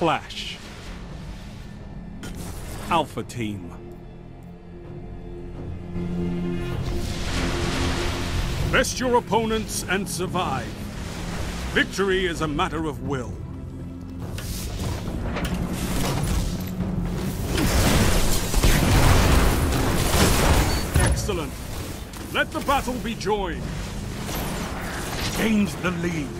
Clash. Alpha Team. Best your opponents and survive. Victory is a matter of will. Excellent. Let the battle be joined. Gained the lead.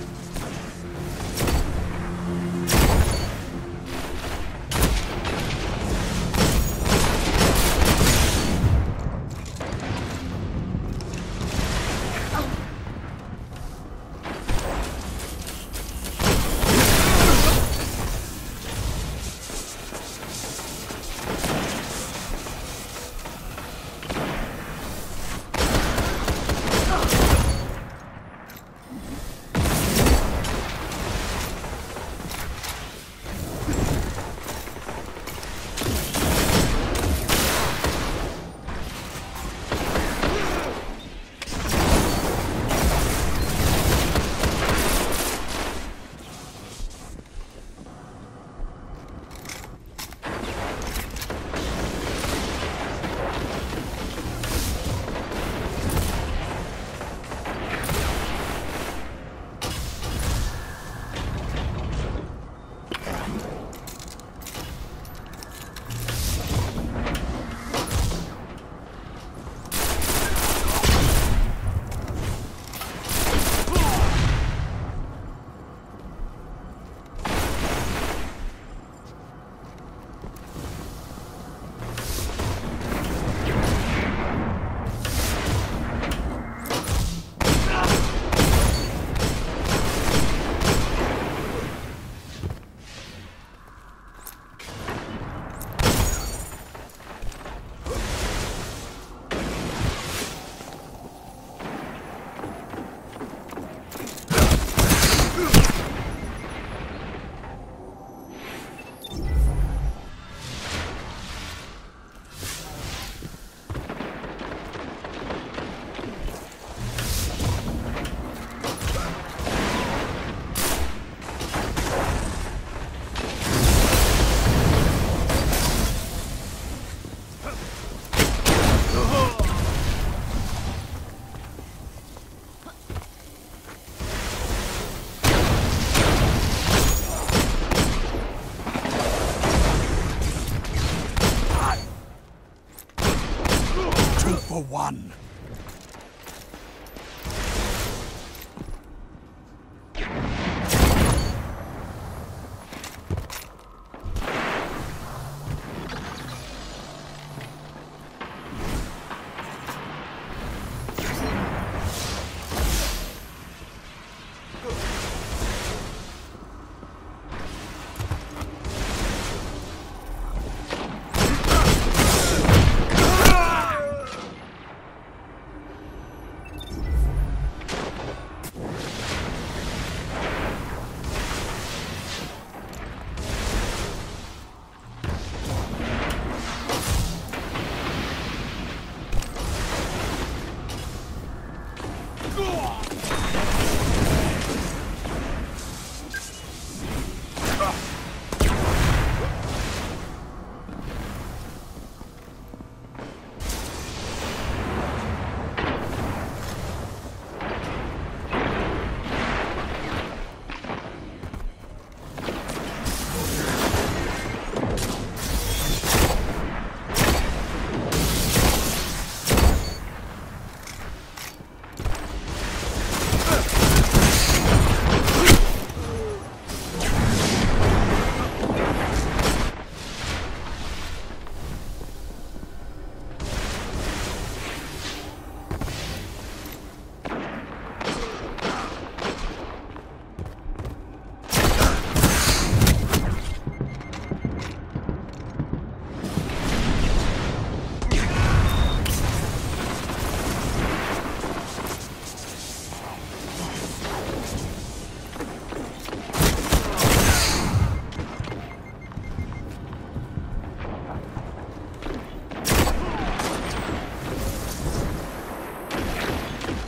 For one.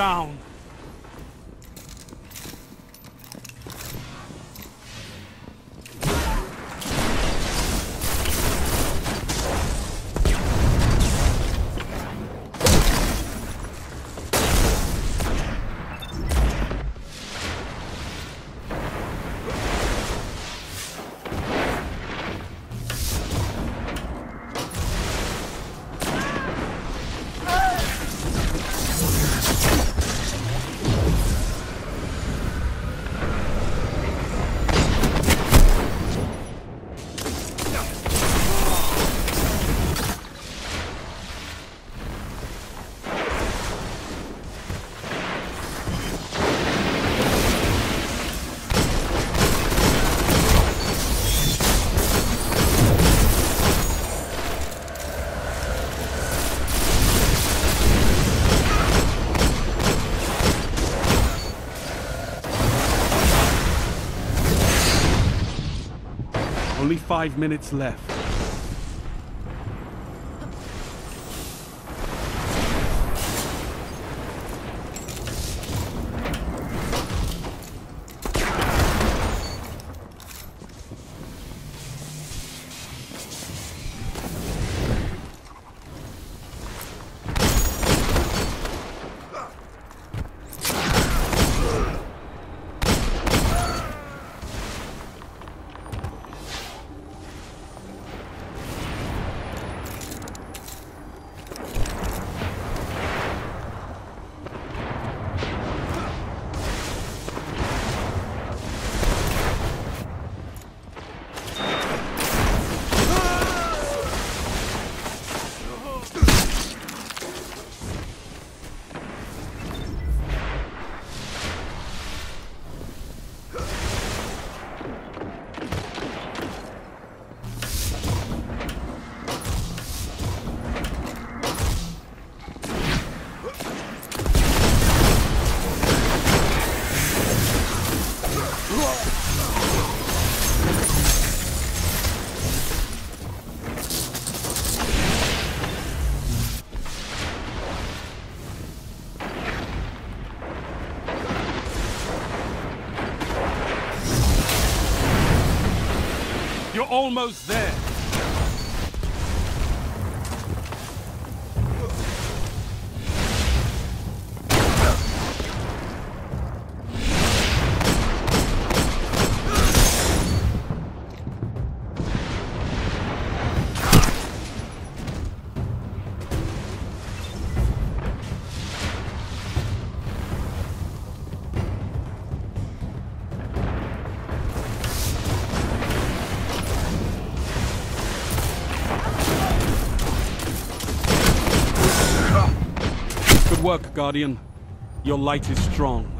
Down. Five minutes left. You're almost there. Work, Guardian. Your light is strong.